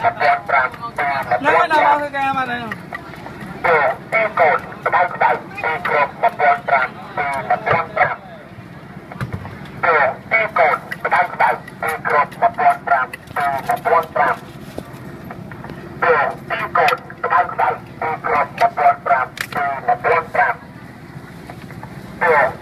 1005ពី1005ណែដល់មកគេមកនេះពីទីកូនក្តៅក្តៅពីគ្រប់1005ពី1005ពីទីកូនក្តៅក្តៅពីគ្រប់1005ពី1005ពីទីកូនក្តៅក្តៅពីគ្រប់1005ពី1005